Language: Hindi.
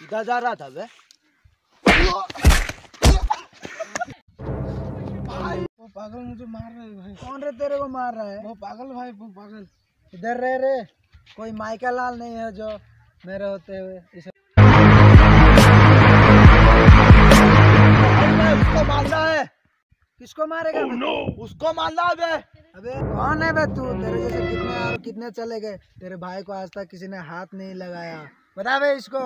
सीधा जा रहा था बे वो पागल मुझे मार रहे हैं भाई। कौन रे तेरे को मार रहा है? वो पागल भाई वो पागल। इधर रह रे कोई माइका लाल नहीं है जो मेरे होते हुए। इसे उसको मारना है। किसको मारेगा? Oh, no. उसको मारना है बे अबे कौन है बे तू? तेरे जैसे कितने और कितने चले गए। तेरे भाई को आज तक किसी ने हाथ नहीं लगाया। बता भाई इसको।